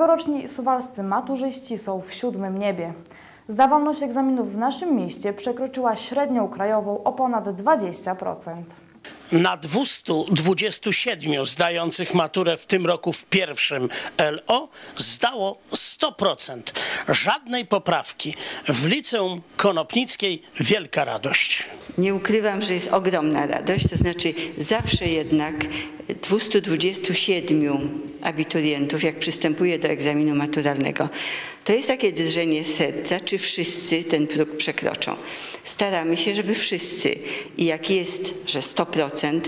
Tegoroczni suwalscy maturzyści są w siódmym niebie. Zdawalność egzaminów w naszym mieście przekroczyła średnią krajową o ponad 20%. Na 227 zdających maturę w tym roku w pierwszym LO zdało 100%. Żadnej poprawki. W liceum Konopnickiej wielka radość. Nie ukrywam, że jest ogromna radość, to znaczy zawsze jednak 227 abiturientów, jak przystępuje do egzaminu maturalnego, to jest takie drżenie serca, czy wszyscy ten próg przekroczą. Staramy się, żeby wszyscy i jak jest, że 100%,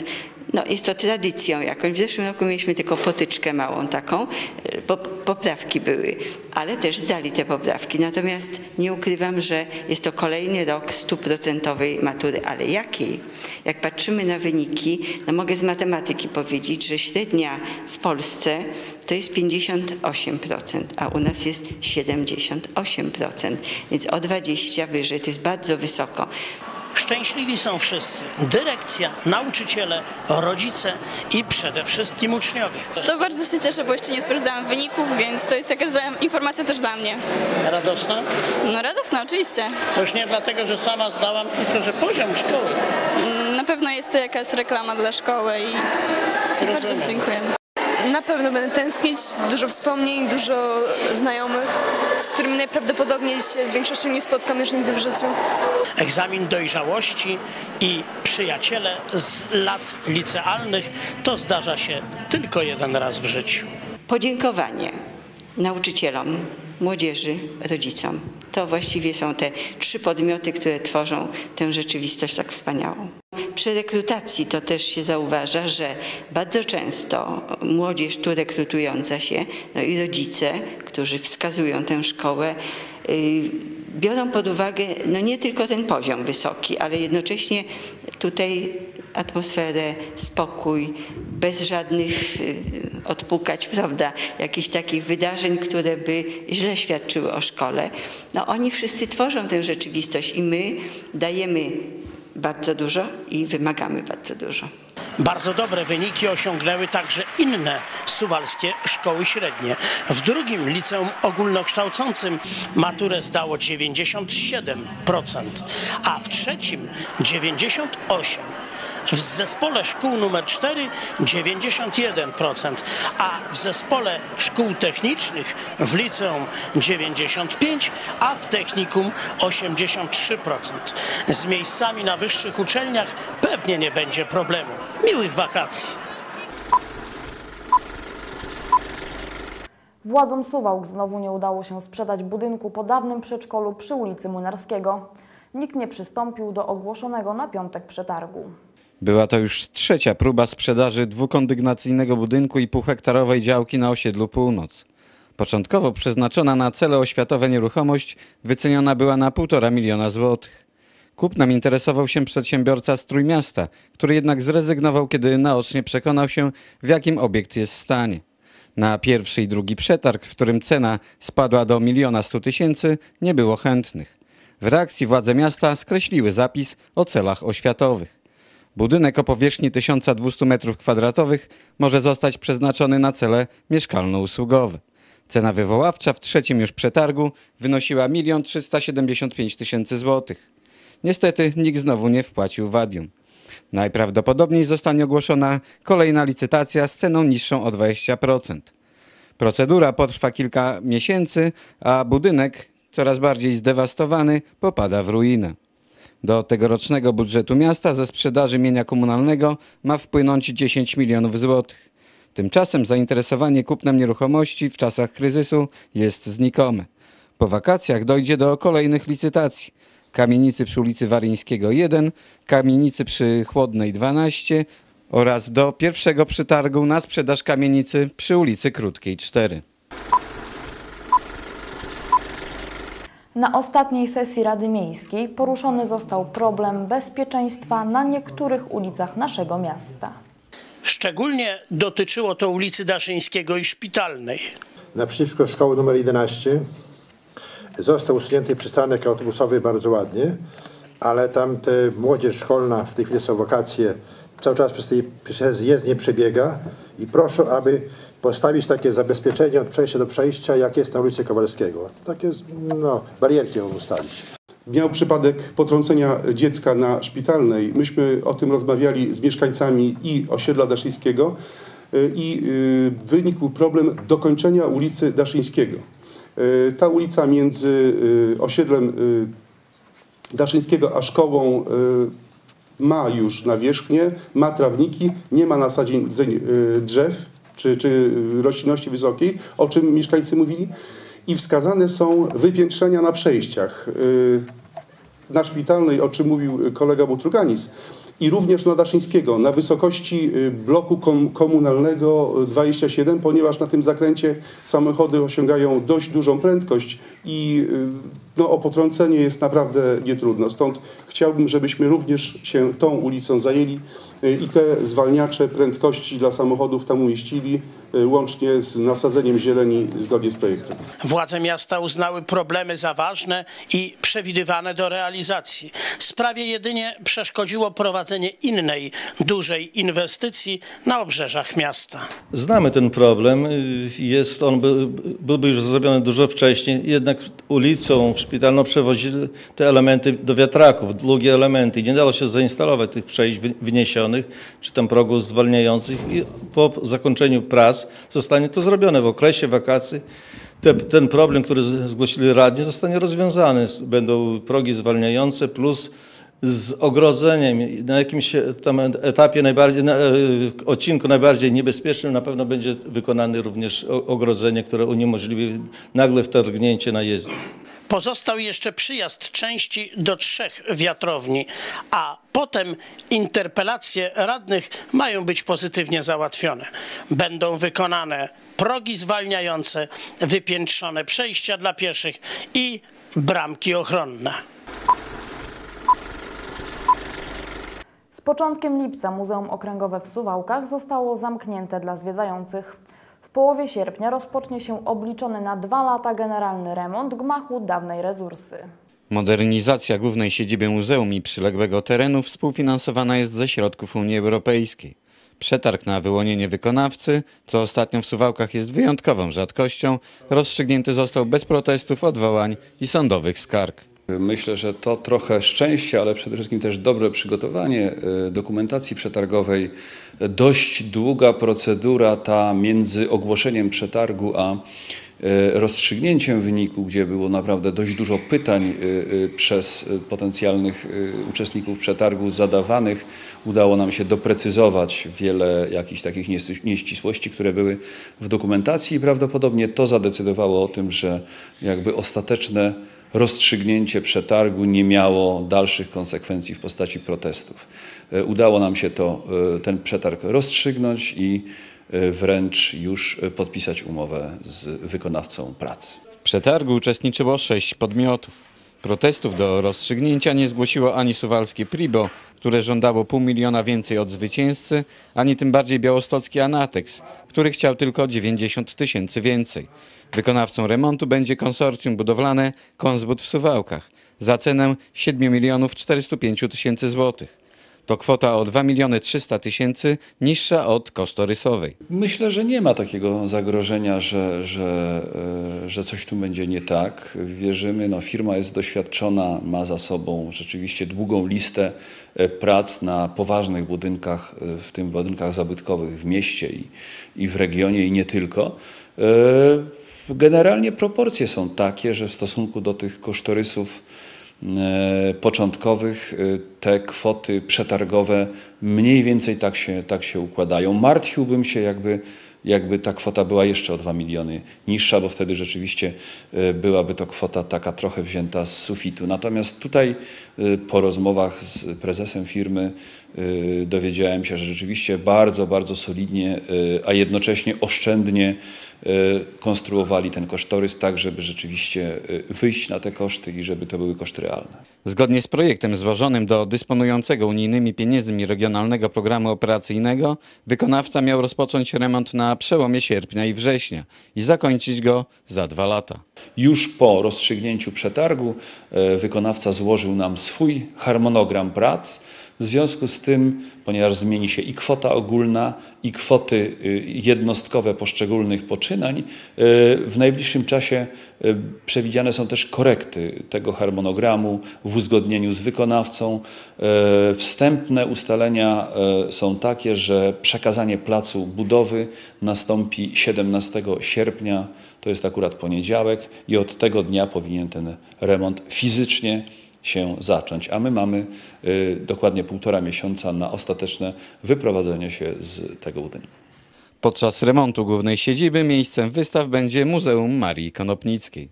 no jest to tradycją jakąś. W zeszłym roku mieliśmy tylko potyczkę małą taką, bo poprawki były, ale też zdali te poprawki. Natomiast nie ukrywam, że jest to kolejny rok stuprocentowej matury, ale jakiej? Jak patrzymy na wyniki, no mogę z matematyki powiedzieć, że średnia w Polsce to jest 58%, a u nas jest 78%, więc o 20 wyżej, to jest bardzo wysoko. Szczęśliwi są wszyscy. Dyrekcja, nauczyciele, rodzice i przede wszystkim uczniowie. To bardzo się cieszę, bo jeszcze nie sprawdzałam wyników, więc to jest taka informacja też dla mnie. Radosna? No radosna, oczywiście. To już nie dlatego, że sama zdałam, tylko że poziom szkoły. Na pewno jest to jakaś reklama dla szkoły i bardzo dziękuję. Na pewno będę tęsknić, dużo wspomnień, dużo znajomych, z którymi najprawdopodobniej się z większością nie spotkam już nigdy w życiu. Egzamin dojrzałości i przyjaciele z lat licealnych to zdarza się tylko jeden raz w życiu. Podziękowanie nauczycielom, młodzieży, rodzicom. To właściwie są te trzy podmioty, które tworzą tę rzeczywistość tak wspaniałą. Przy rekrutacji to też się zauważa, że bardzo często młodzież tu rekrutująca się, no i rodzice, którzy wskazują tę szkołę, yy, biorą pod uwagę no nie tylko ten poziom wysoki, ale jednocześnie tutaj atmosferę, spokój, bez żadnych y, odpukać, prawda, jakichś takich wydarzeń, które by źle świadczyły o szkole. No oni wszyscy tworzą tę rzeczywistość i my dajemy bardzo dużo i wymagamy bardzo dużo. Bardzo dobre wyniki osiągnęły także inne suwalskie szkoły średnie. W drugim liceum ogólnokształcącym maturę zdało 97%, a w trzecim 98%. W zespole szkół numer 4 91%, a w zespole szkół technicznych w liceum 95%, a w technikum 83%. Z miejscami na wyższych uczelniach pewnie nie będzie problemu. Miłych wakacji. Władzom Suwałk znowu nie udało się sprzedać budynku po dawnym przedszkolu przy ulicy Młynarskiego. Nikt nie przystąpił do ogłoszonego na piątek przetargu. Była to już trzecia próba sprzedaży dwukondygnacyjnego budynku i półhektarowej działki na osiedlu Północ. Początkowo przeznaczona na cele oświatowe nieruchomość wyceniona była na 1,5 miliona złotych. Kupnem interesował się przedsiębiorca z Trójmiasta, który jednak zrezygnował, kiedy naocznie przekonał się, w jakim obiekt jest stanie. Na pierwszy i drugi przetarg, w którym cena spadła do miliona stu tysięcy, nie było chętnych. W reakcji władze miasta skreśliły zapis o celach oświatowych. Budynek o powierzchni 1200 m2 może zostać przeznaczony na cele mieszkalno-usługowe. Cena wywoławcza w trzecim już przetargu wynosiła 1 375 tysięcy złotych. Niestety nikt znowu nie wpłacił wadium. Najprawdopodobniej zostanie ogłoszona kolejna licytacja z ceną niższą o 20%. Procedura potrwa kilka miesięcy, a budynek, coraz bardziej zdewastowany, popada w ruinę. Do tegorocznego budżetu miasta ze sprzedaży mienia komunalnego ma wpłynąć 10 milionów złotych. Tymczasem zainteresowanie kupnem nieruchomości w czasach kryzysu jest znikome. Po wakacjach dojdzie do kolejnych licytacji. Kamienicy przy ulicy Waryńskiego 1, kamienicy przy Chłodnej 12 oraz do pierwszego przetargu na sprzedaż kamienicy przy ulicy Krótkiej 4. Na ostatniej sesji Rady Miejskiej poruszony został problem bezpieczeństwa na niektórych ulicach naszego miasta. Szczególnie dotyczyło to ulicy Daszyńskiego i Szpitalnej. Naprzeciwko szkoły numer 11 został usunięty przystanek autobusowy bardzo ładnie, ale tam te młodzież szkolna, w tej chwili są wakacje, cały czas przez, tej, przez jezdnię przebiega i proszę, aby postawić takie zabezpieczenie od przejścia do przejścia, jak jest na ulicy Kowalskiego. Takie no, barierki ją ustawić. Miał przypadek potrącenia dziecka na szpitalnej. Myśmy o tym rozmawiali z mieszkańcami i osiedla Daszyńskiego y, i y, wynikł problem dokończenia ulicy Daszyńskiego. Y, Ta ulica między y, osiedlem y, Daszyńskiego a szkołą ma już nawierzchnię, ma trawniki, nie ma nasadzeń drzew czy, czy roślinności wysokiej, o czym mieszkańcy mówili. I wskazane są wypiętrzenia na przejściach. Y, Na szpitalnej, o czym mówił kolega Butruganis, i również na Daszyńskiego, na wysokości y, bloku kom- komunalnego 27, ponieważ na tym zakręcie samochody osiągają dość dużą prędkość i y, no, o potrącenie jest naprawdę nietrudno. Stąd chciałbym, żebyśmy również się tą ulicą zajęli y, i te zwalniacze prędkości dla samochodów tam umieścili, y, łącznie z nasadzeniem zieleni zgodnie z projektem. Władze miasta uznały problemy za ważne i przewidywane do realizacji. Sprawie jedynie przeszkodziło prowadzenie innej, dużej inwestycji na obrzeżach miasta. Znamy ten problem. Jest on, by- byłby już zrobiony dużo wcześniej, jednak ulicą szpitalną przewozili te elementy do wiatraków, długie elementy. Nie dało się zainstalować tych przejść wy- wyniesionych, czy tam progów zwalniających. I po zakończeniu prac zostanie to zrobione w okresie wakacji. Te, ten problem, który zgłosili radni, zostanie rozwiązany. Będą progi zwalniające plus z ogrodzeniem na jakimś tam etapie najbardziej, na, e, odcinku najbardziej niebezpiecznym na pewno będzie wykonane również ogrodzenie, które uniemożliwi nagle wtargnięcie na jezdnię. Pozostał jeszcze przyjazd części do trzech wiatrowni, a potem interpelacje radnych mają być pozytywnie załatwione. Będą wykonane progi zwalniające, wypiętrzone przejścia dla pieszych i bramki ochronne. Z początkiem lipca Muzeum Okręgowe w Suwałkach zostało zamknięte dla zwiedzających. Połowie sierpnia rozpocznie się obliczony na dwa lata generalny remont gmachu dawnej rezursy. Modernizacja głównej siedziby muzeum i przyległego terenu współfinansowana jest ze środków Unii Europejskiej. Przetarg na wyłonienie wykonawcy, co ostatnio w Suwałkach jest wyjątkową rzadkością, rozstrzygnięty został bez protestów, odwołań i sądowych skarg. Myślę, że to trochę szczęście, ale przede wszystkim też dobre przygotowanie e, dokumentacji przetargowej. Dość długa procedura ta między ogłoszeniem przetargu a e, rozstrzygnięciem wyniku, gdzie było naprawdę dość dużo pytań e, przez potencjalnych uczestników przetargu zadawanych. Udało nam się doprecyzować wiele jakichś takich nieścisłości, które były w dokumentacji i prawdopodobnie to zadecydowało o tym, że jakby ostateczne rozstrzygnięcie przetargu nie miało dalszych konsekwencji w postaci protestów. E, Udało nam się to, e, ten przetarg rozstrzygnąć i e, wręcz już podpisać umowę z wykonawcą prac. W przetargu uczestniczyło sześć podmiotów. Protestów do rozstrzygnięcia nie zgłosiło ani suwalskie Pribo, które żądało pół miliona więcej od zwycięzcy, ani tym bardziej białostocki Anatex, który chciał tylko 90 tysięcy więcej. Wykonawcą remontu będzie konsorcjum budowlane Konzbud w Suwałkach za cenę 7 milionów 405 tysięcy złotych. To kwota o 2 miliony 300 tysięcy niższa od kosztorysowej. Myślę, że nie ma takiego zagrożenia, że, że, e, że coś tu będzie nie tak. Wierzymy, no, firma jest doświadczona, ma za sobą rzeczywiście długą listę e, prac na poważnych budynkach, e, w tym budynkach zabytkowych w mieście i, i w regionie i nie tylko. Generalnie proporcje są takie, że w stosunku do tych kosztorysów e, początkowych e, te kwoty przetargowe mniej więcej tak się, tak się układają. Martwiłbym się, jakby, jakby ta kwota była jeszcze o 2 miliony niższa, bo wtedy rzeczywiście e, byłaby to kwota taka trochę wzięta z sufitu. Natomiast tutaj e, po rozmowach z prezesem firmy e, dowiedziałem się, że rzeczywiście bardzo, bardzo solidnie, a jednocześnie oszczędnie konstruowali ten kosztorys tak, żeby rzeczywiście wyjść na te koszty i żeby to były koszty realne. Zgodnie z projektem złożonym do dysponującego unijnymi pieniędzmi regionalnego programu operacyjnego, wykonawca miał rozpocząć remont na przełomie sierpnia i września i zakończyć go za dwa lata. Już po rozstrzygnięciu przetargu e, wykonawca złożył nam swój harmonogram prac. W związku z tym, ponieważ zmieni się i kwota ogólna, i kwoty y, jednostkowe poszczególnych poczynań, y, w najbliższym czasie y, przewidziane są też korekty tego harmonogramu w uzgodnieniu z wykonawcą. Wstępne ustalenia są takie, że przekazanie placu budowy nastąpi 17 sierpnia, to jest akurat poniedziałek, i od tego dnia powinien ten remont fizycznie się zacząć, a my mamy y, dokładnie półtora miesiąca na ostateczne wyprowadzenie się z tego budynku. Podczas remontu głównej siedziby miejscem wystaw będzie Muzeum Marii Konopnickiej.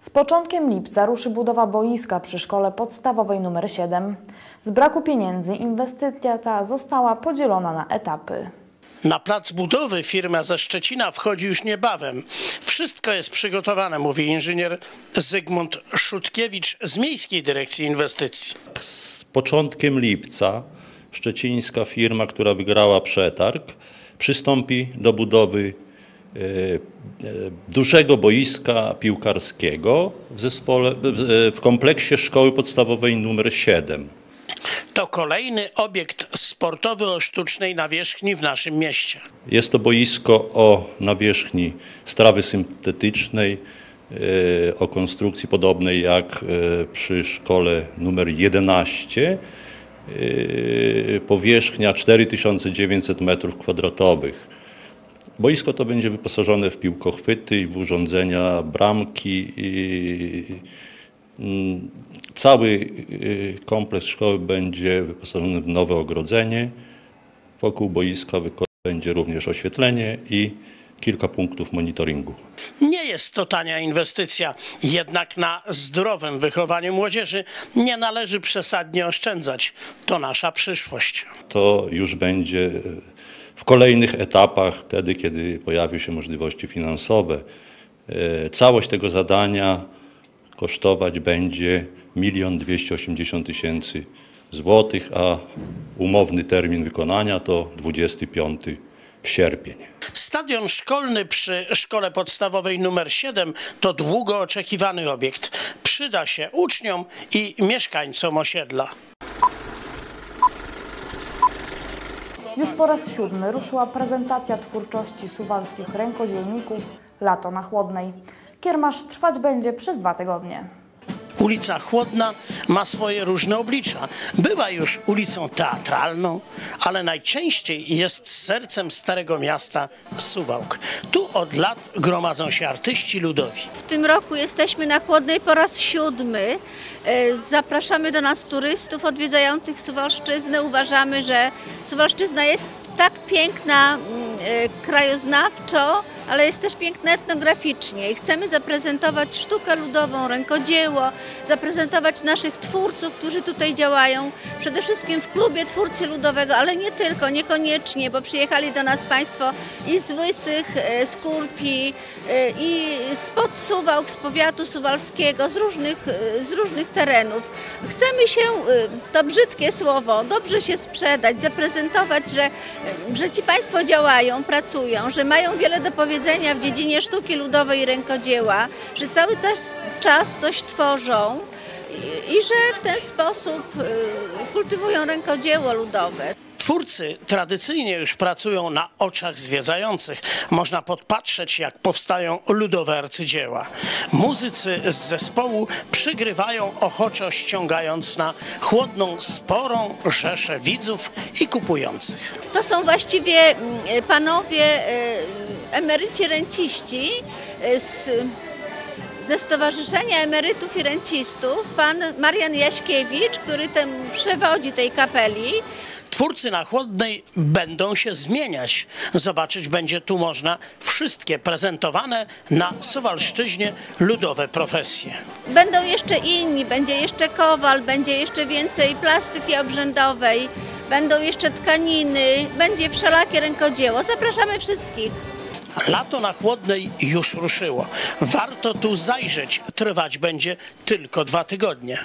Z początkiem lipca ruszy budowa boiska przy szkole podstawowej nr 7. Z braku pieniędzy inwestycja ta została podzielona na etapy. Na plac budowy firma ze Szczecina wchodzi już niebawem. Wszystko jest przygotowane, mówi inżynier Zygmunt Szutkiewicz z Miejskiej Dyrekcji Inwestycji. Z początkiem lipca szczecińska firma, która wygrała przetarg, przystąpi do budowy e, e, dużego boiska piłkarskiego w, zespole, w- w kompleksie szkoły podstawowej nr 7. To kolejny obiekt sportowy o sztucznej nawierzchni w naszym mieście. Jest to boisko o nawierzchni strawy syntetycznej, e, o konstrukcji podobnej jak e, przy szkole numer 11. E, Powierzchnia 4900 m2. Boisko to będzie wyposażone w piłkochwyty i w urządzenia, bramki. Mm, cały y, kompleks szkoły będzie wyposażony w nowe ogrodzenie. Wokół boiska będzie również oświetlenie i kilka punktów monitoringu. Nie jest to tania inwestycja, jednak na zdrowym wychowaniu młodzieży nie należy przesadnie oszczędzać. To nasza przyszłość. To już będzie y, w kolejnych etapach, wtedy kiedy pojawią się możliwości finansowe. Y, Całość tego zadania kosztować będzie 1 280 tysięcy złotych, a umowny termin wykonania to 25 sierpień. Stadion szkolny przy szkole podstawowej numer 7 to długo oczekiwany obiekt. Przyda się uczniom i mieszkańcom osiedla. Już po raz siódmy ruszyła prezentacja twórczości suwalskich rękodzielników Lato na Chłodnej. Kiermasz trwać będzie przez dwa tygodnie. Ulica Chłodna ma swoje różne oblicza. Była już ulicą teatralną, ale najczęściej jest sercem starego miasta Suwałk. Tu od lat gromadzą się artyści ludowi. W tym roku jesteśmy na Chłodnej po raz siódmy. E, Zapraszamy do nas turystów odwiedzających Suwalszczyznę. Uważamy, że Suwalszczyzna jest tak piękna mm, e, krajoznawczo, ale jest też piękna etnograficznie i chcemy zaprezentować sztukę ludową, rękodzieło, zaprezentować naszych twórców, którzy tutaj działają, przede wszystkim w klubie twórcy ludowego, ale nie tylko, niekoniecznie, bo przyjechali do nas Państwo i z Łysych, e, z Kurpi, e, i spod Suwałk, z powiatu suwalskiego, z różnych, e, z różnych terenów. Chcemy się, to brzydkie słowo, dobrze się sprzedać, zaprezentować, że, że ci Państwo działają, pracują, że mają wiele do powiedzenia w dziedzinie sztuki ludowej i rękodzieła, że cały czas, coś tworzą i, i że w ten sposób e, kultywują rękodzieło ludowe. Twórcy tradycyjnie już pracują na oczach zwiedzających. Można podpatrzeć, jak powstają ludowe arcydzieła. Muzycy z zespołu przygrywają ochoczo, ściągając na chłodną sporą rzeszę widzów i kupujących. To są właściwie mm, panowie e, emeryci renciści e, z, ze Stowarzyszenia Emerytów i Rencistów, pan Marian Jaśkiewicz, który tem przewodzi tej kapeli. Twórcy na chłodnej będą się zmieniać. Zobaczyć będzie tu można wszystkie prezentowane na Suwalszczyźnie ludowe profesje. Będą jeszcze inni, będzie jeszcze kowal, będzie jeszcze więcej plastyki obrzędowej, będą jeszcze tkaniny, będzie wszelakie rękodzieło. Zapraszamy wszystkich. Lato na chłodnej już ruszyło. Warto tu zajrzeć. Trwać będzie tylko dwa tygodnie.